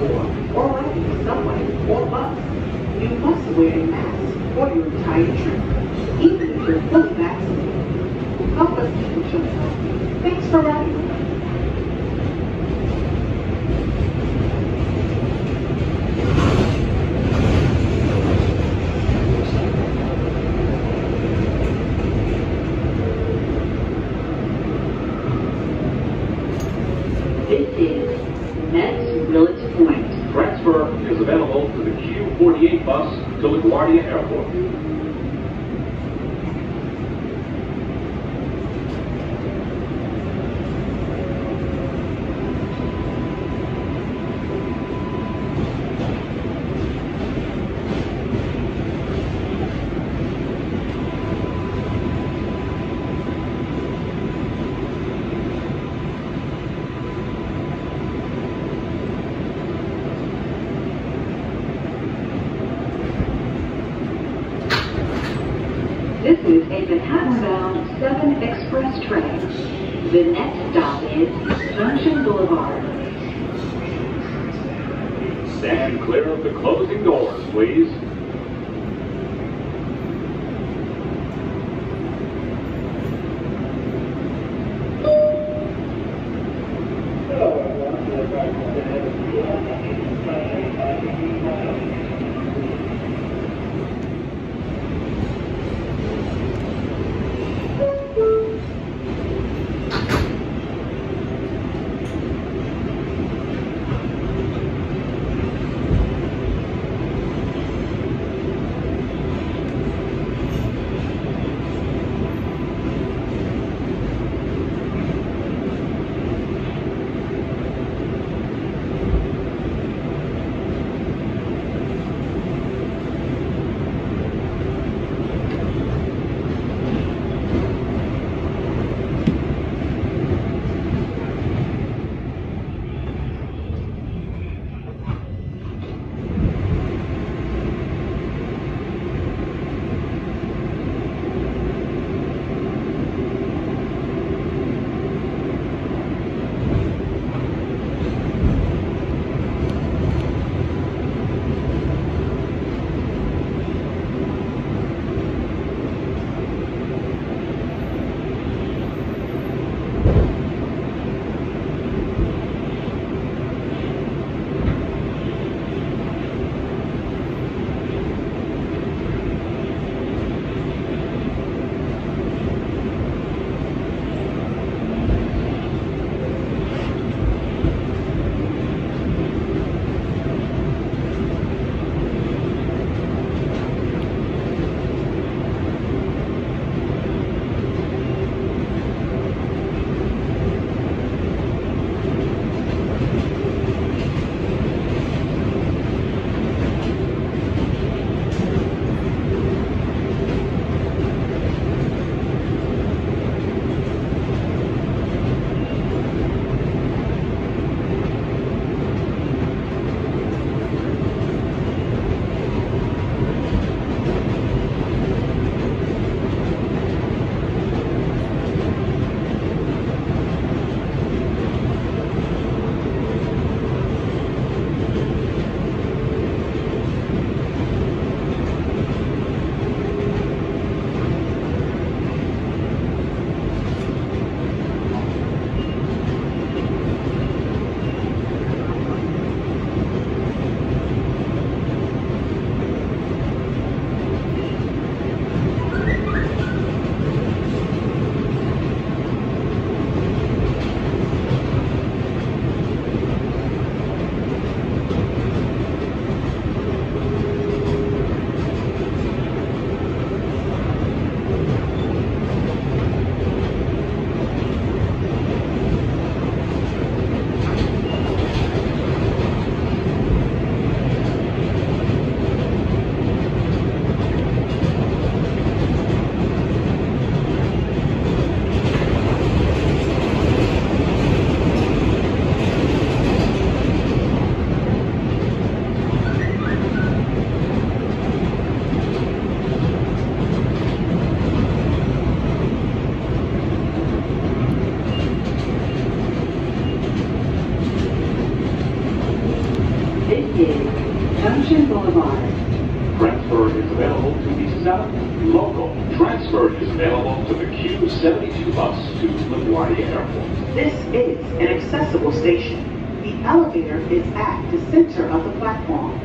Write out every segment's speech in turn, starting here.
door or riding the subway or bus, you must wear a mask for your entire trip, even if you're fully vaccinated. Help us keep each other healthy. Thanks for riding. LaGuardia Airport. This is a Manhattan-bound 7 express train. The next stop is Junction Boulevard. Stand clear of the closing doors, please. This is an accessible station. The elevator is at the center of the platform.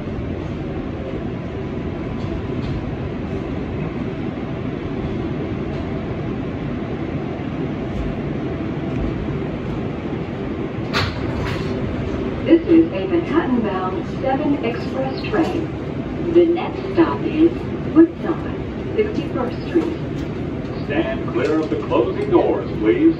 This is a Manhattan-bound 7 express train. The next stop is Woodside, 61st Street. Stand clear of the closing doors, please.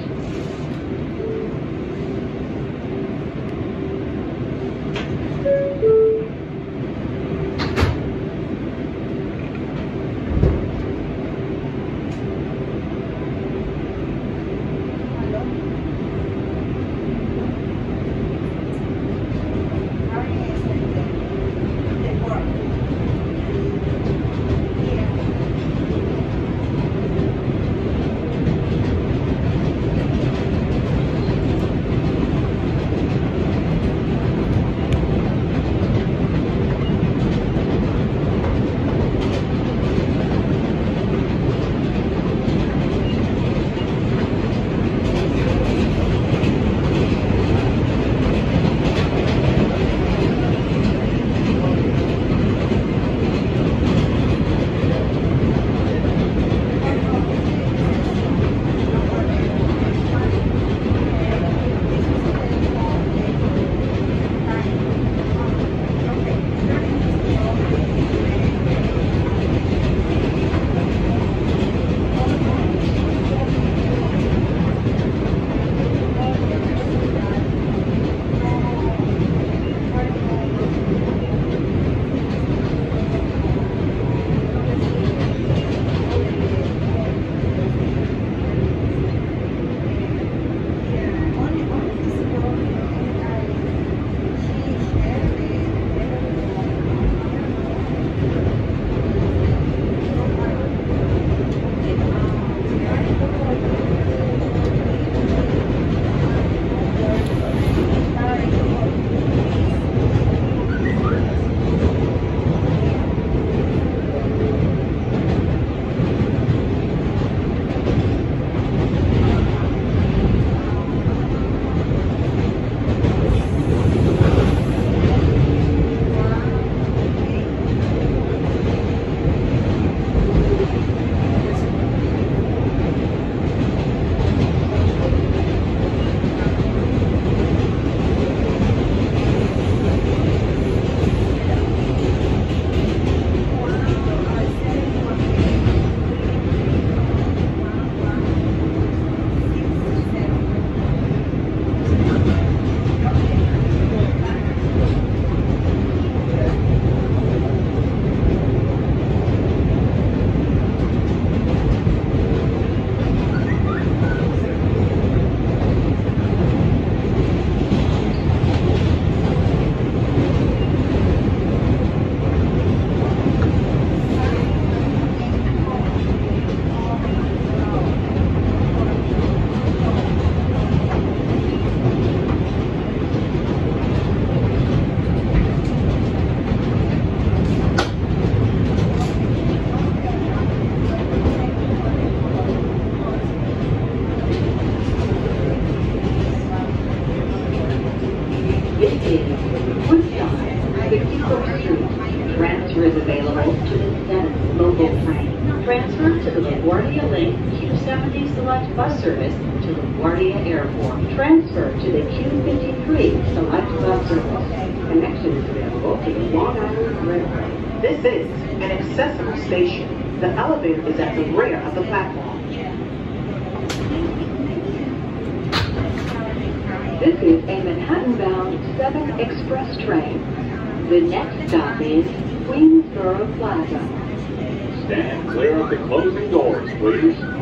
Station. The elevator is at the rear of the platform. This is a Manhattan-bound 7 express train. The next stop is Queensboro Plaza. Stand clear of the closing doors, please.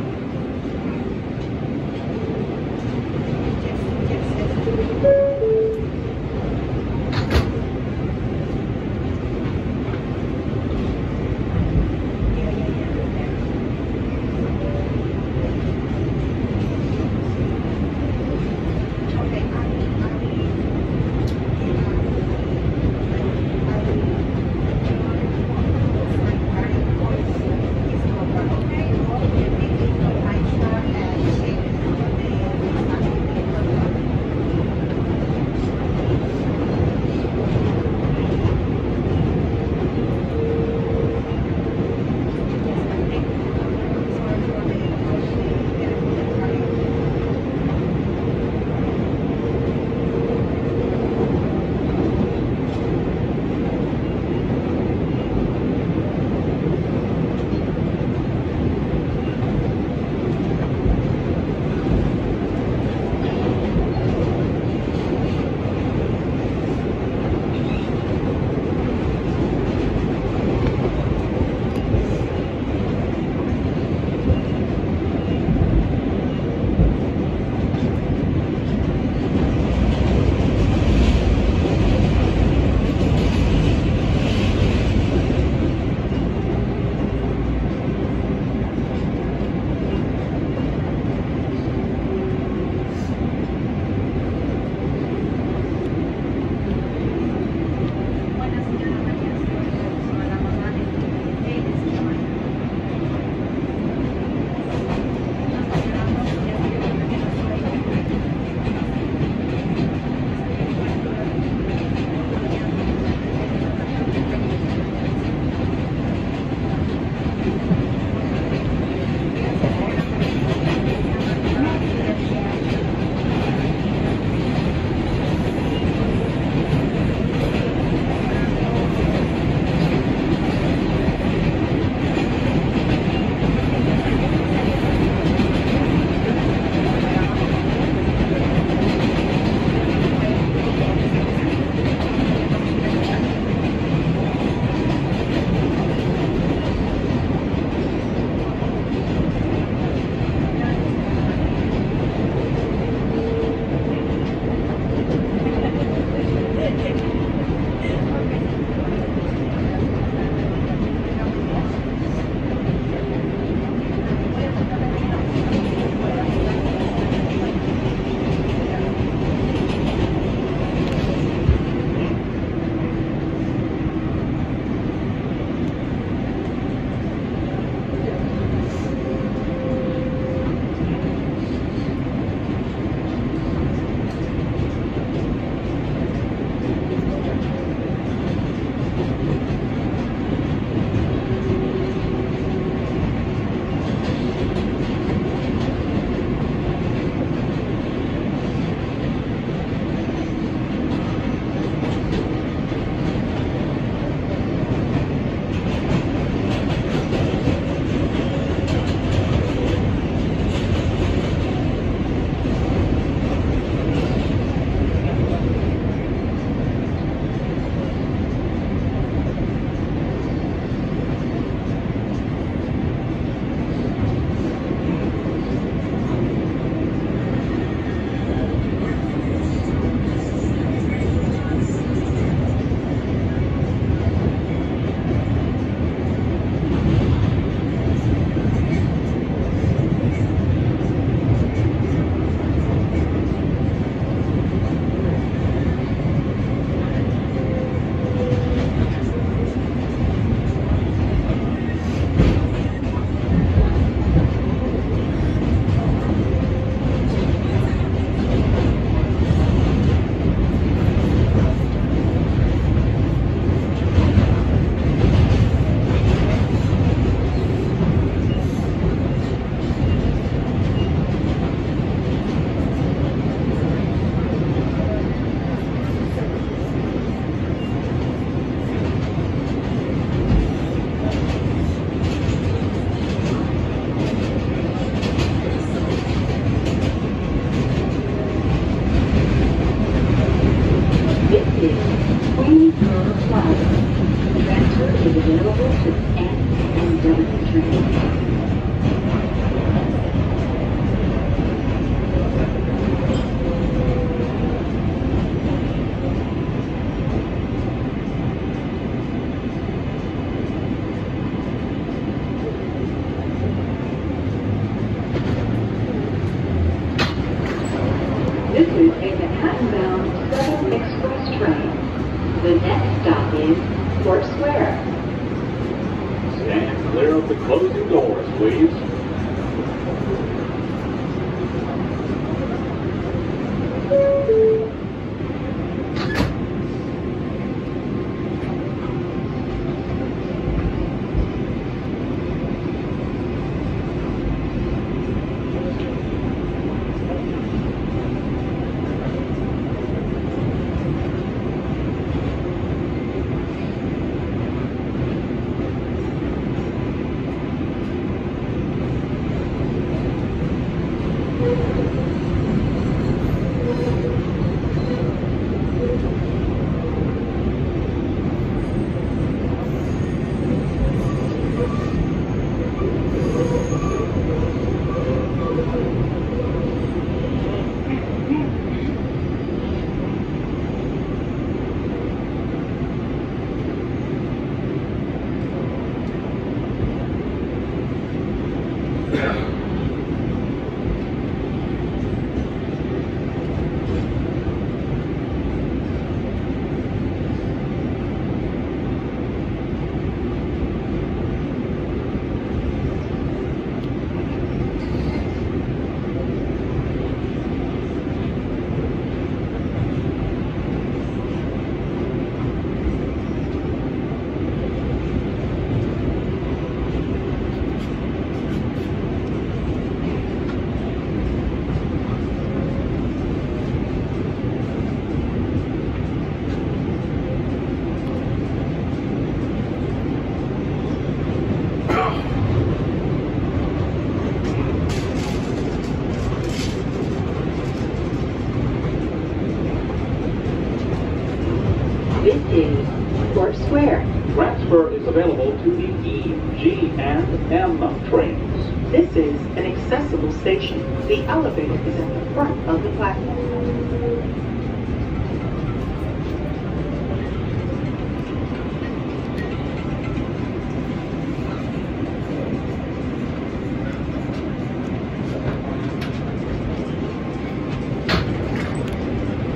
Elevator is at the front of the platform.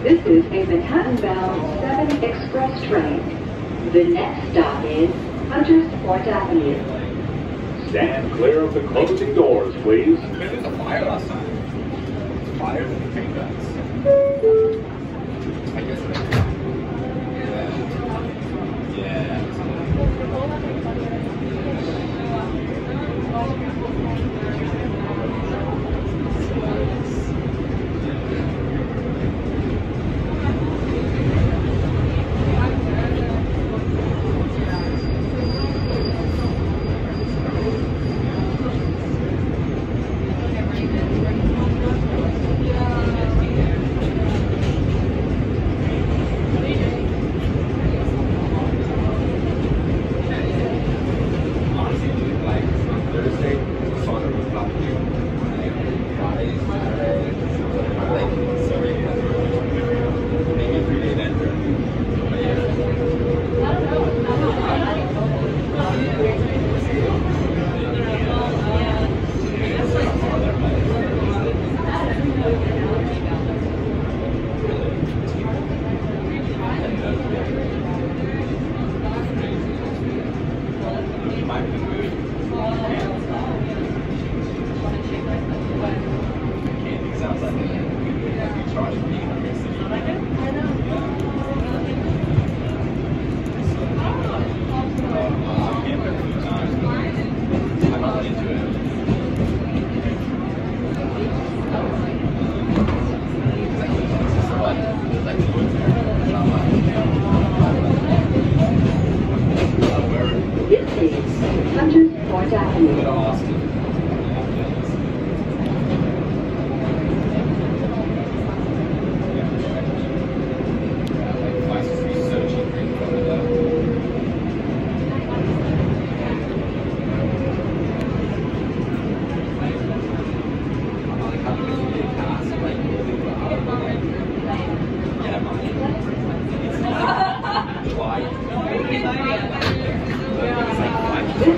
This is a Manhattan-bound 7 Express train. The next stop is Hunters Point Avenue. Stand clear of the closing doors, please. There's a fire outside. It's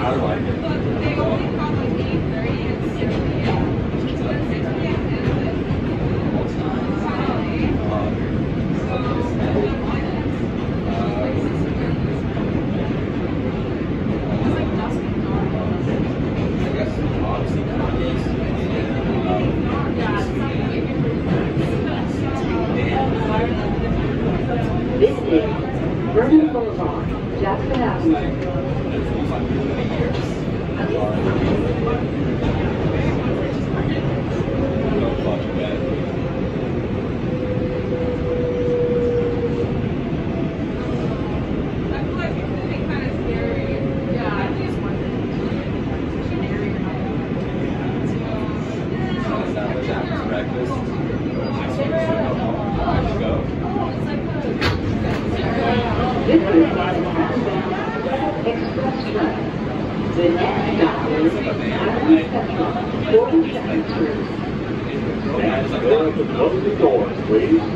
I like it. like Clear of the closing doors, please. Oh,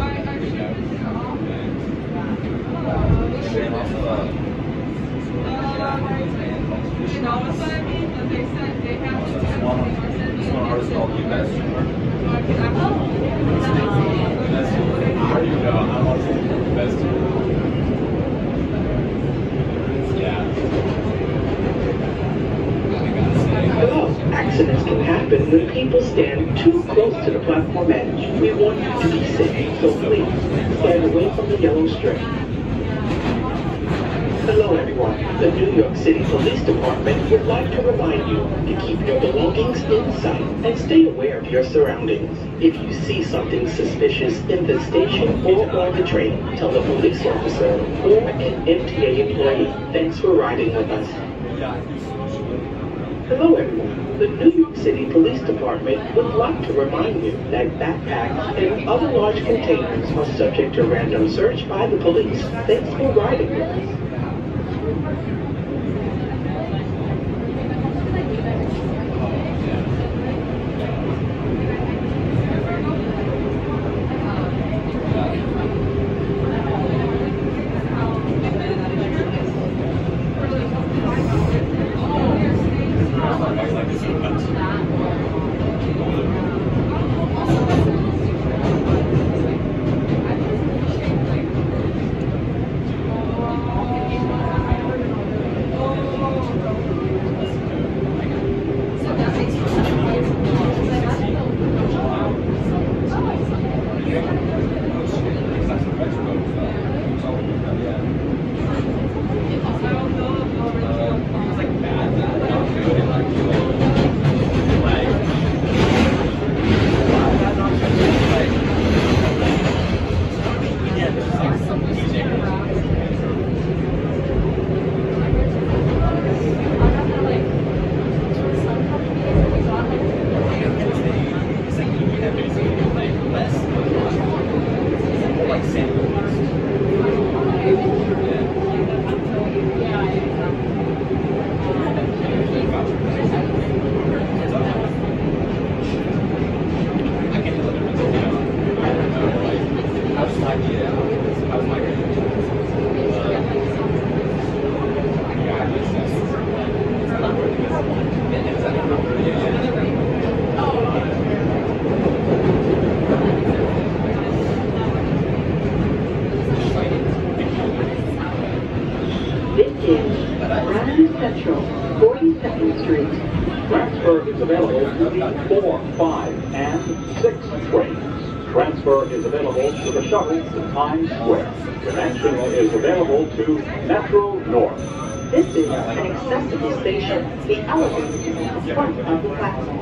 I, I You know what I mean? That they said they have to have There you go. I want to the best. Yeah. Hello. Accidents can happen when people stand too close to the platform edge. We want you to be safe, so please stand away from the yellow strip. Hello, everyone. The New York City Police Department would like to remind you to keep your belongings in sight and stay aware of your surroundings. If you see something suspicious in the station or on the train, tell a police officer or an MTA employee. Thanks for riding with us. Hello everyone. The New York City Police Department would like to remind you that backpacks and other large containers are subject to random search by the police. Thanks for riding with us. Shuttle to Times Square. Connection is available to Metro North. This is an accessible station. The elevator is front of the platform.